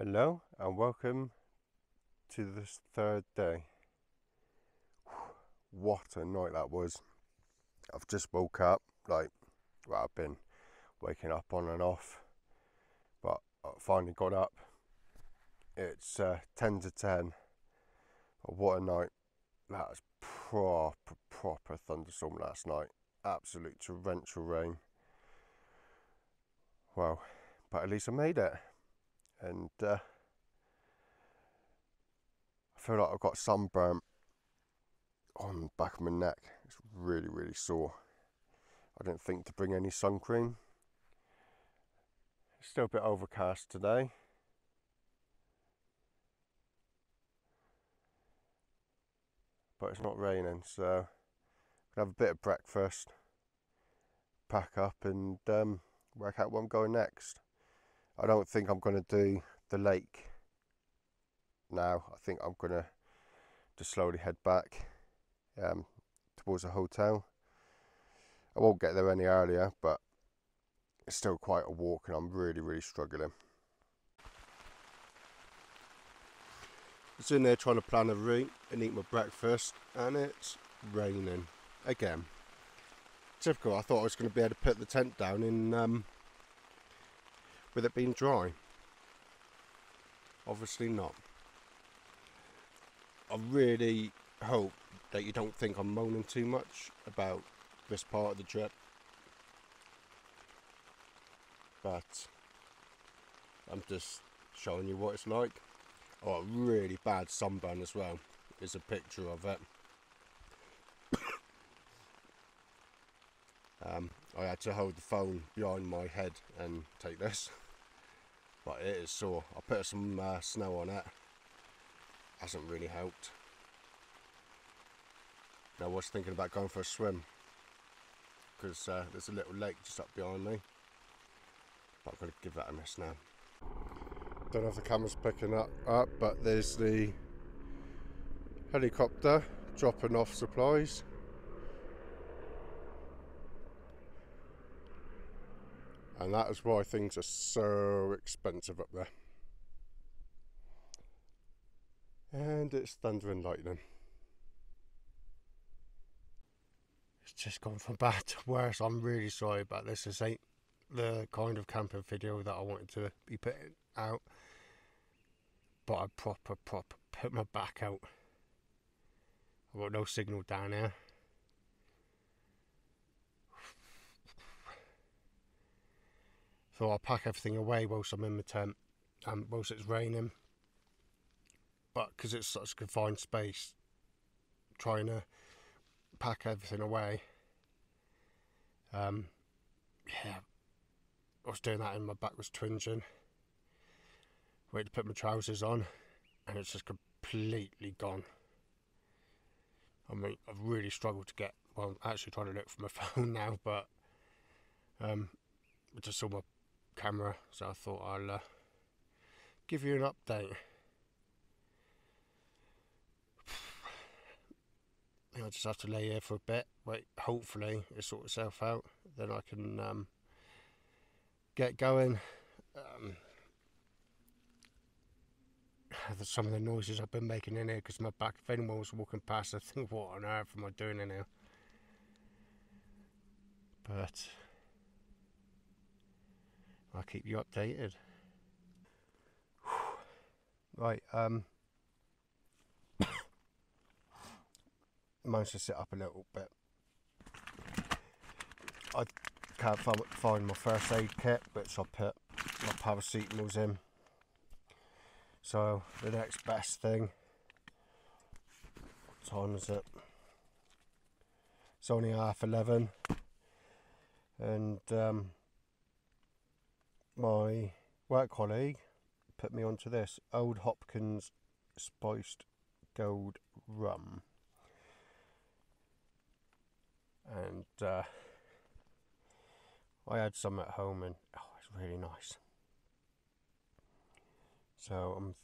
Hello and welcome to this third day. What a night that was. I've just woke up, like, well, I've been waking up on and off, but I finally got up. It's uh, 10 to 10. But what a night. That was proper, proper thunderstorm last night. Absolute torrential rain. Well, but at least I made it and uh, I feel like I've got sunburn on the back of my neck. It's really, really sore. I didn't think to bring any sun cream. It's still a bit overcast today. But it's not raining, so i have a bit of breakfast, pack up, and um, work out where I'm going next. I don't think I'm going to do the lake now. I think I'm going to just slowly head back um, towards the hotel. I won't get there any earlier, but it's still quite a walk and I'm really, really struggling. I was in there trying to plan a route and eat my breakfast and it's raining again. Typical, I thought I was going to be able to put the tent down in um, with it being dry? Obviously not. I really hope that you don't think I'm moaning too much about this part of the trip. But I'm just showing you what it's like. Oh, a really bad sunburn as well. Is a picture of it. um, I had to hold the phone behind my head and take this but it is sore. I put some uh, snow on it. Hasn't really helped. Now I was thinking about going for a swim because uh, there's a little lake just up behind me. But I'm going to give that a miss now. Don't know if the camera's picking up, up but there's the helicopter dropping off supplies. And that is why things are so expensive up there. And it's thunder and lightning. It's just gone from bad to worse. I'm really sorry about this. This ain't the kind of camping video that I wanted to be putting out. But I proper, proper put my back out. I've got no signal down here. So I'll pack everything away whilst I'm in the tent and whilst it's raining. But because it's such a confined space, trying to pack everything away. Um, yeah, I was doing that and my back was twinging. Wait to put my trousers on and it's just completely gone. I mean, I've really struggled to get, well, I'm actually trying to look for my phone now, but um, I just saw my camera, so I thought I'll uh, give you an update. I just have to lay here for a bit, wait, hopefully it sort itself out, then I can um, get going. Um, some of the noises I've been making in here because my back, if anyone was walking past, I think, what on earth am I doing in here? But I'll keep you updated. right, um, managed to sit up a little bit. I can't find my first aid kit, which I put my paracetamols in. So the next best thing. What time is it? It's only half eleven, and um, my work colleague put me onto this Old Hopkins Spiced Gold Rum. And uh, I had some at home and oh, it's really nice. So I'm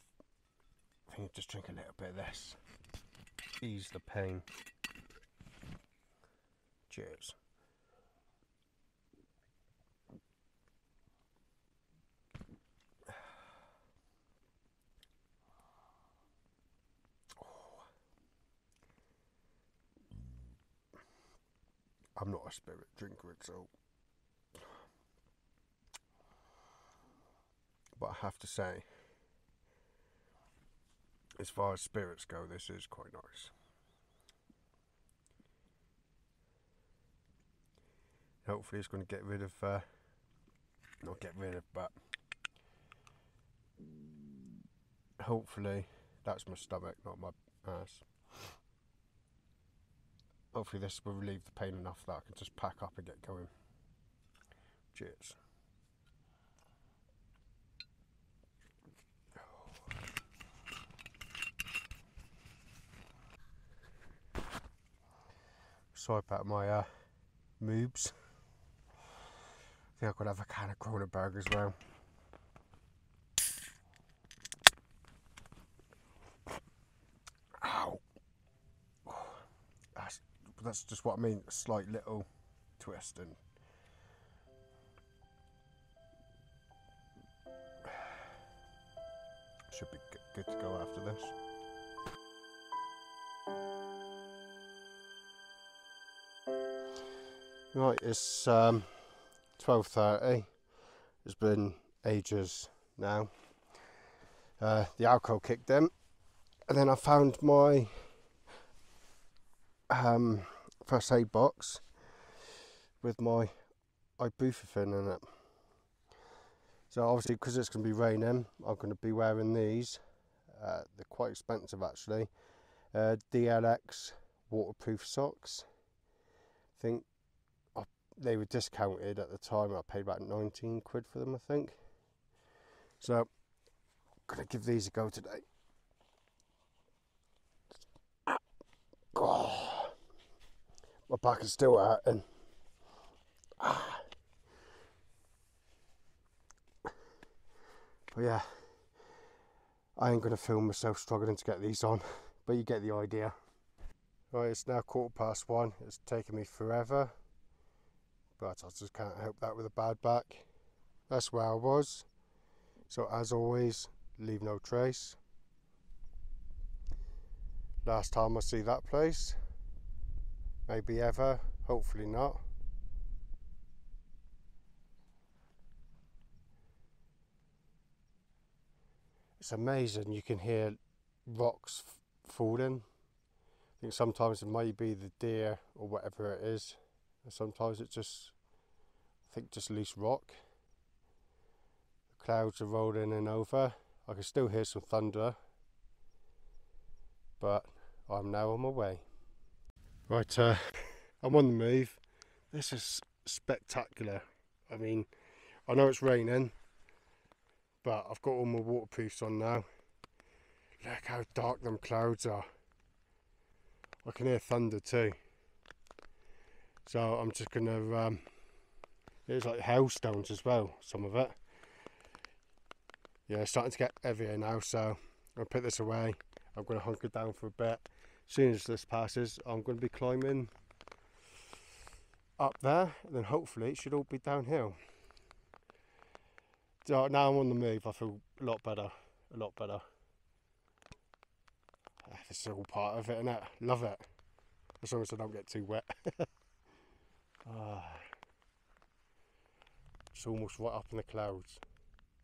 thinking of just drink a little bit of this, ease the pain. Cheers. I'm not a spirit drinker at all. But I have to say, as far as spirits go, this is quite nice. Hopefully, it's going to get rid of, uh, not get rid of, but hopefully, that's my stomach, not my ass. Hopefully, this will relieve the pain enough that I can just pack up and get going. Cheers. Sorry about my uh, moobs. I think I could have a can of Kronenbourg as well. That's, just what I mean, a slight little twist and should be good to go after this. Right, it's um, 12.30. It's been ages now. Uh, the alcohol kicked in. And then I found my um, first aid box with my ibuprofen in it. So obviously because it's going to be raining, I'm going to be wearing these. Uh, they're quite expensive actually. Uh, DLX waterproof socks. I think they were discounted at the time. I paid about 19 quid for them, I think. So, I'm gonna give these a go today. Oh, my back is still hurting. Ah. But yeah, I ain't gonna film myself struggling to get these on, but you get the idea. Right, it's now quarter past one. It's taken me forever but I just can't help that with a bad back. That's where I was. So as always, leave no trace. Last time I see that place, maybe ever, hopefully not. It's amazing you can hear rocks falling. I think sometimes it may be the deer or whatever it is. And sometimes it's just I think just loose rock. The clouds are rolling in over. I can still hear some thunder but I'm now on my way right uh, I'm on the move this is spectacular I mean I know it's raining but I've got all my waterproofs on now look how dark them clouds are I can hear thunder too so I'm just to, um, it's like hailstones as well, some of it. Yeah, it's starting to get heavier now, so I'll put this away. I'm to hunker down for a bit. Soon as this passes, I'm going to be climbing up there, and then hopefully it should all be downhill. So now I'm on the move, I feel a lot better, a lot better. Ah, this is all part of it, isn't it? Love it. As long as I don't get too wet. Ah, it's almost right up in the clouds.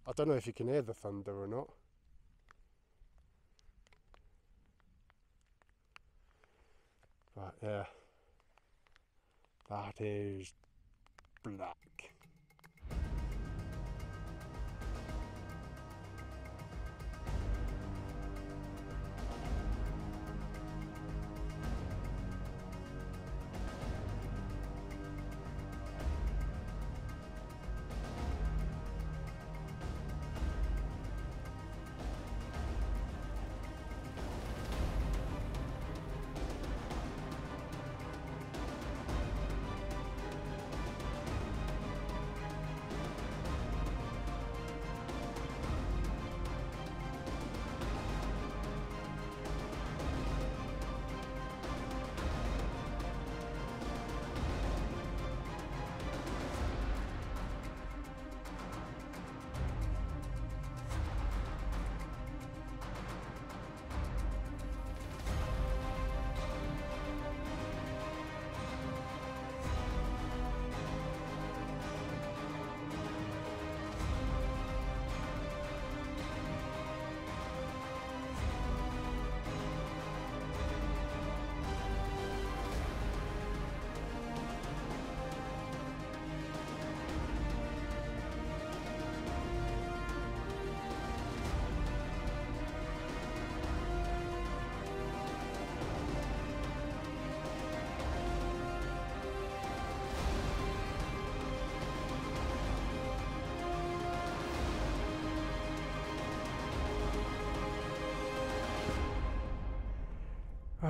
I don't know if you can hear the thunder or not. But yeah, that is black.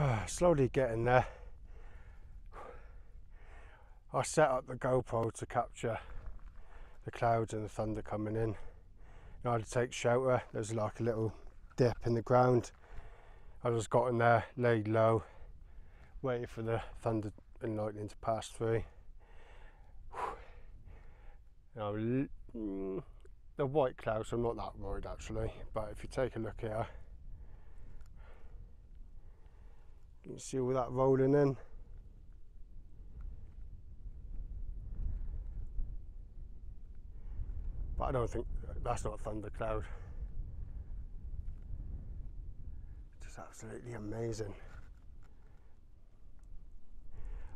Ah, slowly getting there. I set up the GoPro to capture the clouds and the thunder coming in. I had to take shelter. There's like a little dip in the ground. I just got in there, laid low, waited for the thunder and lightning to pass through. Mm, the white clouds, I'm not that worried actually, but if you take a look here, you can see all that rolling in. But I don't think that's not a thundercloud. Just absolutely amazing.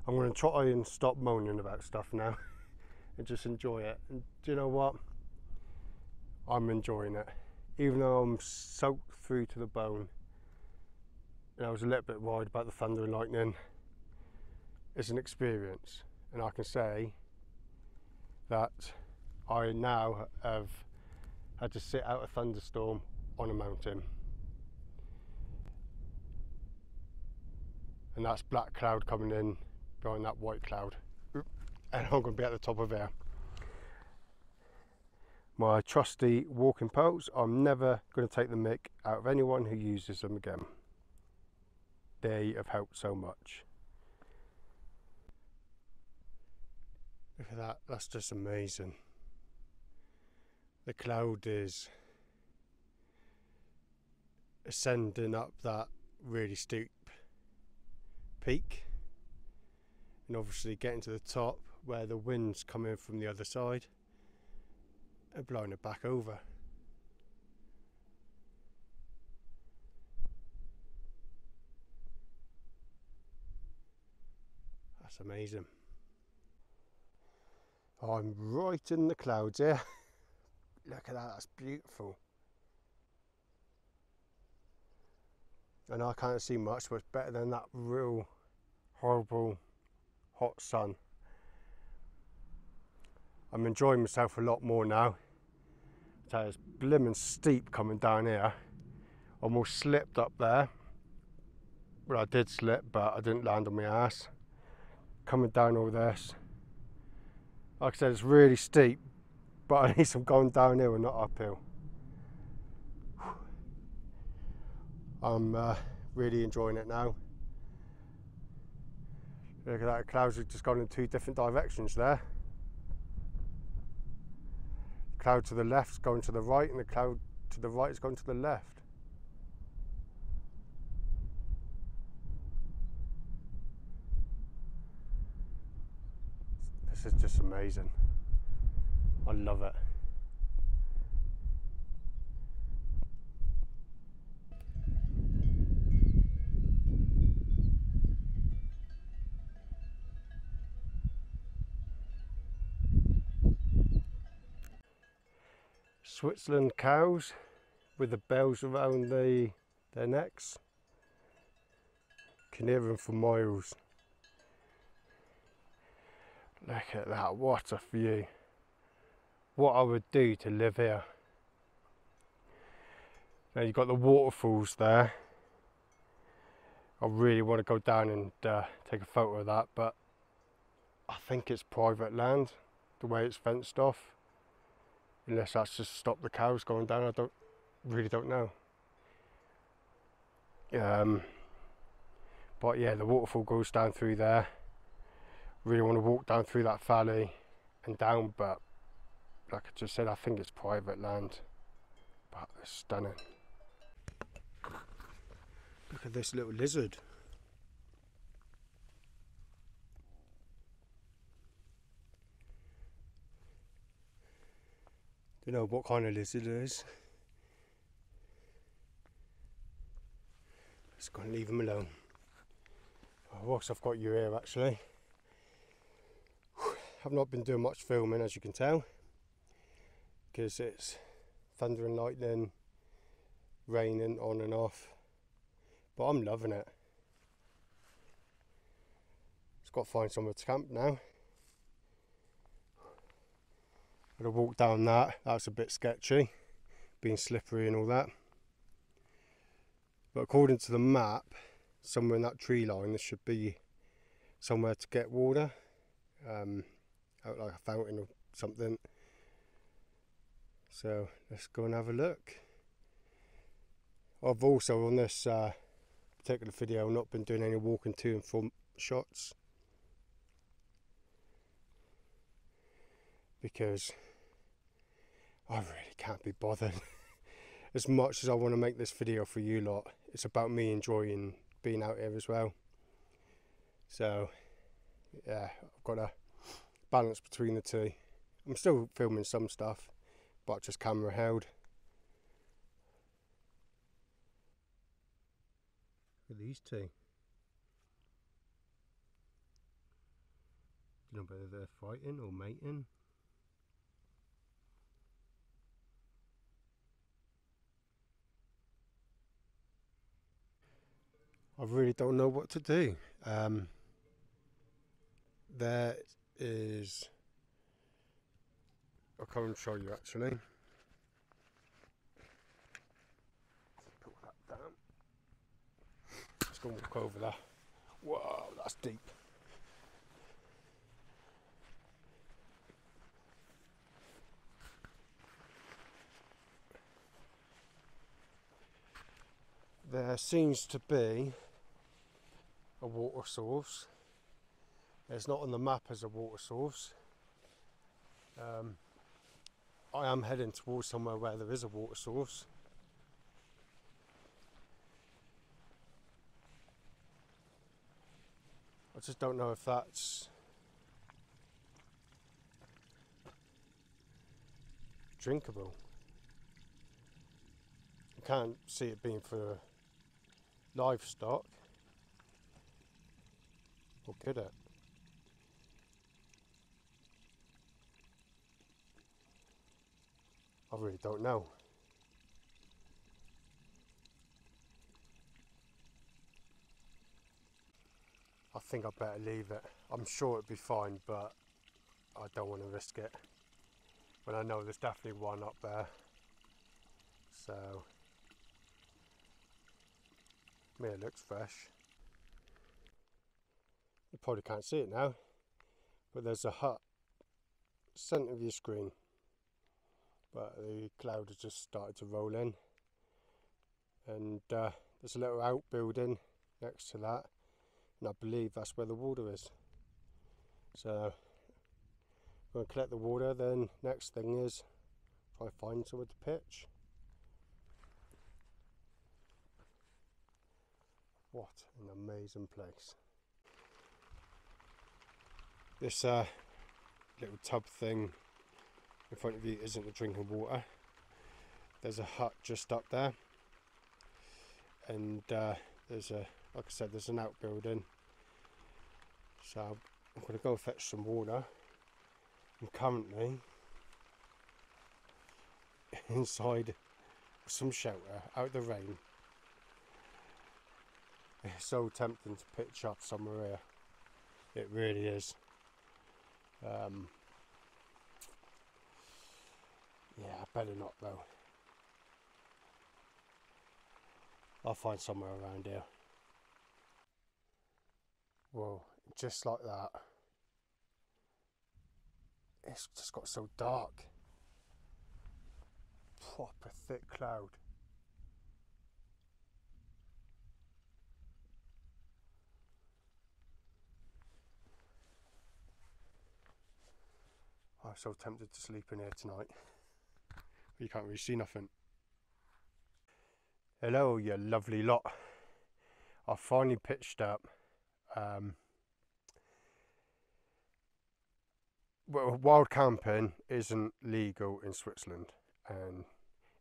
I'm going to try and stop moaning about stuff now and just enjoy it. And do you know what? I'm enjoying it. Even though I'm soaked through to the bone, and I was a little bit worried about the thunder and lightning, it's an experience. And I can say that I now have had to sit out a thunderstorm on a mountain. And that's black cloud coming in behind that white cloud. And I'm going to be at the top of here. My trusty walking poles, I'm never going to take the mick out of anyone who uses them again. They have helped so much. Look at that, that's just amazing the cloud is ascending up that really steep peak and obviously getting to the top where the wind's coming from the other side and blowing it back over. That's amazing. I'm right in the clouds here. Look at that, that's beautiful. And I can't see much, but it's better than that real horrible hot sun. I'm enjoying myself a lot more now. So it's blimmin' steep coming down here. Almost slipped up there. Well, I did slip, but I didn't land on my ass. Coming down all this. Like I said, it's really steep, but at least I'm going downhill and not uphill. I'm uh, really enjoying it now. Look at that, clouds have just gone in two different directions there. The cloud to the left is going to the right and the cloud to the right is going to the left. This is just amazing. I love it. Switzerland cows with the bells around the, their necks. Can hear them for miles. Look at that, what a view what I would do to live here. Now you've got the waterfalls there. I really want to go down and uh, take a photo of that, but I think it's private land, the way it's fenced off. Unless that's just stop the cows going down, I don't really don't know. Um, but yeah, the waterfall goes down through there. Really want to walk down through that valley and down, but like I just said, I think it's private land, but it's stunning. Look at this little lizard. Don't know what kind of lizard it is. Just gonna leave him alone. Oh, whilst I've got you here actually, I've not been doing much filming as you can tell because it's thunder and lightning, raining on and off. But I'm loving it. Just got to find somewhere to camp now. Gotta walk down that, that's a bit sketchy, being slippery and all that. But according to the map, somewhere in that tree line there should be somewhere to get water. Um, out like a fountain or something. So let's go and have a look. I've also on this uh, particular video not been doing any walking to and from shots because I really can't be bothered. as much as I want to make this video for you lot, it's about me enjoying being out here as well. So, yeah, I've got a balance between the two. I'm still filming some stuff, but just camera held. Look at these two. Don't know whether they're fighting or mating. I really don't know what to do. Um, there is. I'll come and show you actually. Put that down. Let's go walk over there. Whoa, that's deep. There seems to be a water source. It's not on the map as a water source. Um, I am heading towards somewhere where there is a water source. I just don't know if that's drinkable. I can't see it being for livestock. Or could it? I really don't know. I think I'd better leave it. I'm sure it'd be fine, but I don't want to risk it. When I know there's definitely one up there. So, I mean, it looks fresh. You probably can't see it now, but there's a hut centre of your screen. But the cloud has just started to roll in, and uh, there's a little outbuilding next to that, and I believe that's where the water is. So, I'm going to collect the water. Then next thing is try find somewhere to pitch. What an amazing place this uh, little tub thing in front of you isn't the drinking water. There's a hut just up there, and uh, there's a, like I said, there's an outbuilding. So I'm going to go fetch some water. I'm currently inside some shelter out of the rain. It's so tempting to pitch up somewhere here. It really is. Um, yeah, I better not though. I'll find somewhere around here. Whoa, just like that. It's just got so dark. Proper thick cloud. I'm so tempted to sleep in here tonight. You can't really see nothing. Hello, you lovely lot. I finally pitched up. Um, well, wild camping isn't legal in Switzerland, and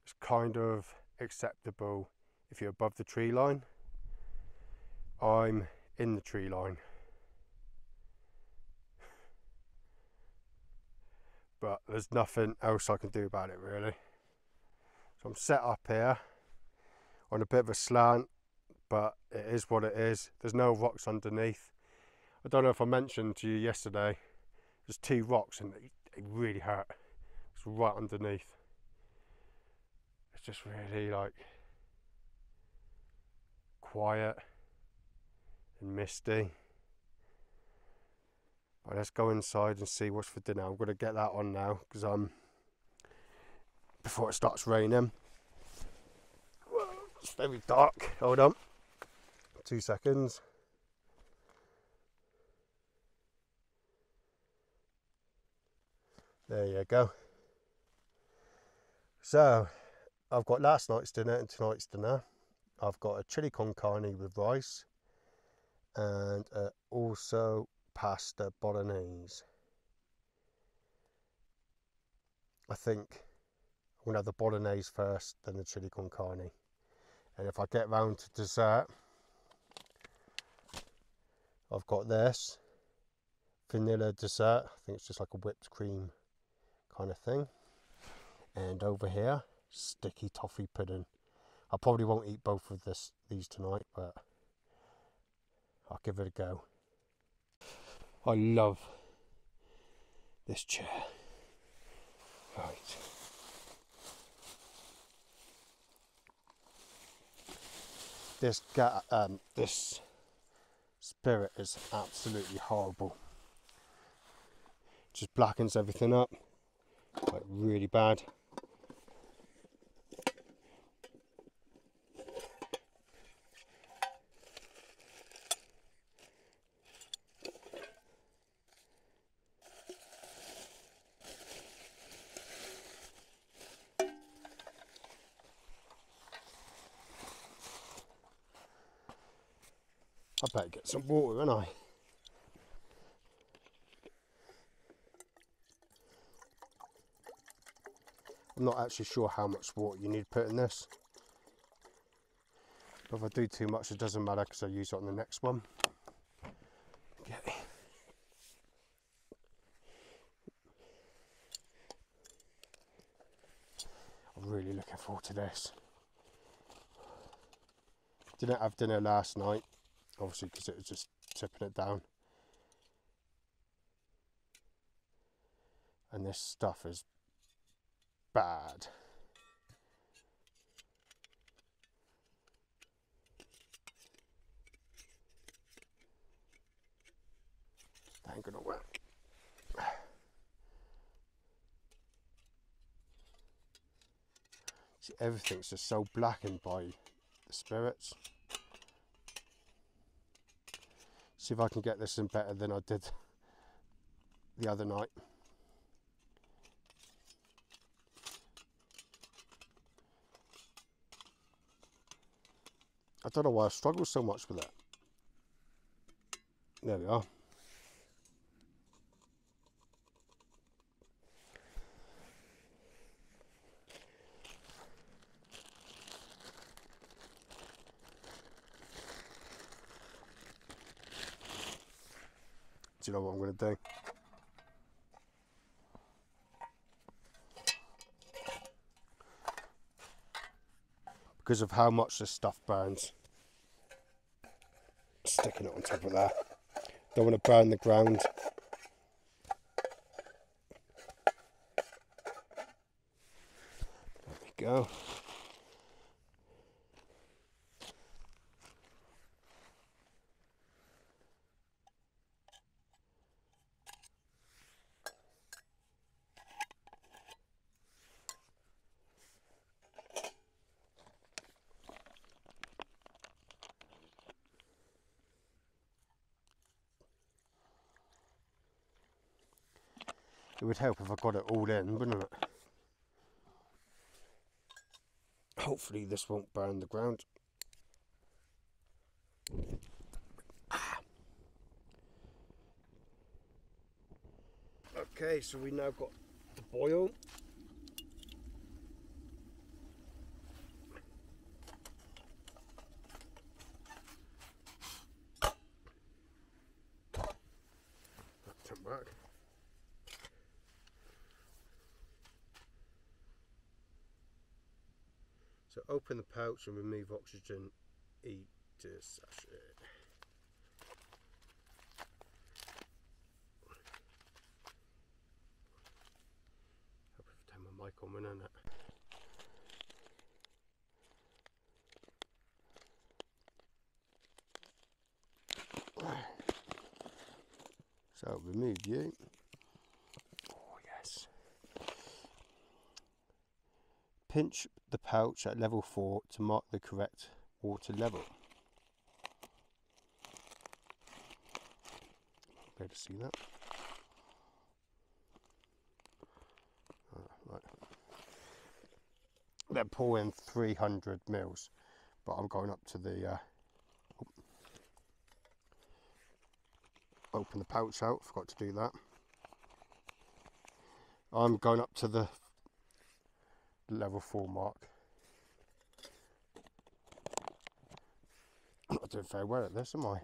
it's kind of acceptable if you're above the tree line. I'm in the tree line. but there's nothing else I can do about it really. So I'm set up here on a bit of a slant, but it is what it is. There's no rocks underneath. I don't know if I mentioned to you yesterday, there's two rocks and they really hurt. It's right underneath. It's just really like quiet. and misty. Right, let's go inside and see what's for dinner. I'm going to get that on now because I'm. um before it starts raining. It's very dark. Hold on. Two seconds. There you go. So, I've got last night's dinner and tonight's dinner. I've got a chili con carne with rice and uh, also pasta bolognese. I think To have the bolognese first, then the chili con carne. And if I get round to dessert, I've got this vanilla dessert. I think it's just like a whipped cream kind of thing. And over here, sticky toffee pudding. I probably won't eat both of this these tonight, but I'll give it a go. I love this chair. Right. This guy, um, this spirit is absolutely horrible. Just blackens everything up like really bad. I better get some water, and I. I'm not actually sure how much water you need to put in this. But if I do too much, it doesn't matter because I'll use it on the next one. Okay. I'm really looking forward to this. Didn't have dinner last night, obviously because it was just tipping it down. And this stuff is bad. That ain't gonna work. See, everything's just so blackened by the spirits. See if I can get this in better than I did the other night. I don't know why I struggle so much with that. There we are. To do? because of how much this stuff burns. Sticking it on top of that. Don't want to burn the ground. There we go. Would help if I got it all in, wouldn't it? Hopefully this won't burn the ground. Ah. Okay, so we now got the boil. Turn back. So open the pouch and remove oxygen E to sachet. Hope if I turn my mic on when. So remove you. Oh yes. Pinch the pouch at level 4 to mark the correct water level. Be to see that. Right. They're pouring 300 mils, but I'm going up to the uh, open the pouch out, forgot to do that. I'm going up to the level 4 mark. I'm not doing very well at this, am I?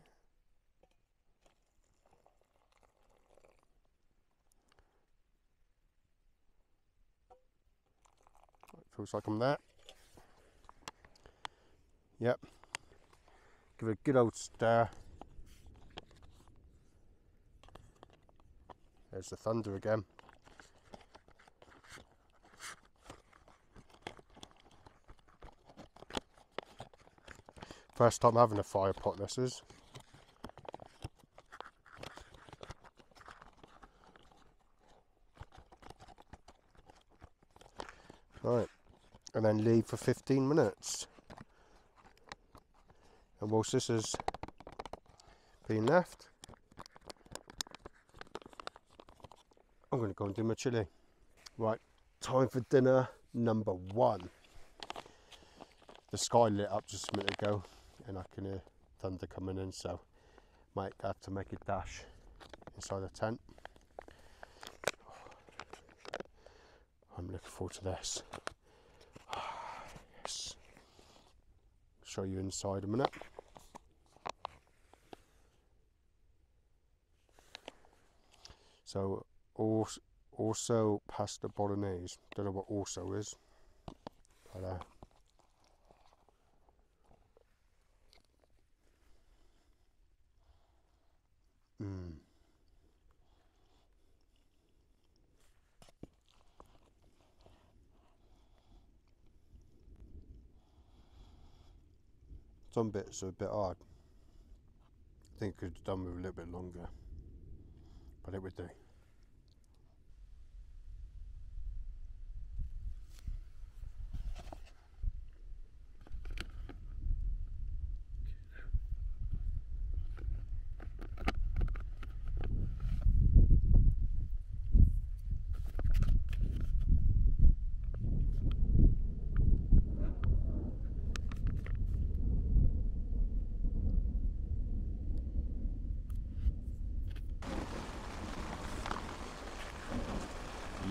Feels like I'm there. Yep. Give it a good old stir. There's the thunder again. First time having a fire pot this is. Right, and then leave for 15 minutes. And whilst this is being left, I'm going to go and do my chili. Right, time for dinner number one. The sky lit up just a minute ago and I can hear thunder coming in, so might have to make a dash inside the tent. I'm looking forward to this. yes. Show you inside a minute. So also, also pasta bolognese. Don't know what also is. But, uh, Some bits are a bit hard. I think it could have done with a little bit longer, but it would do.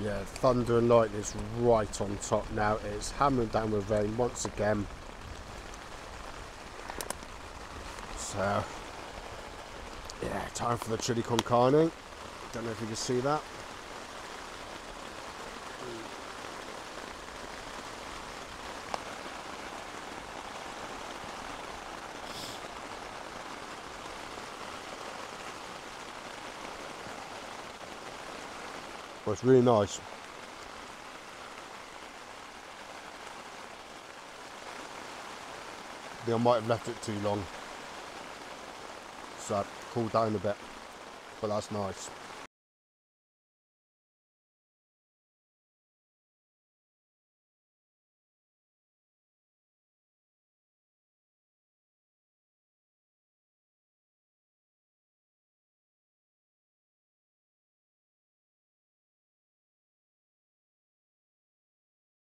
Yeah, thunder and lightning is right on top now. It's hammering down with rain once again. So, yeah, time for the chili con carne. Don't know if you can see that. Well, it's really nice. I might have left it too long. So I'll cool down a bit. But that's nice.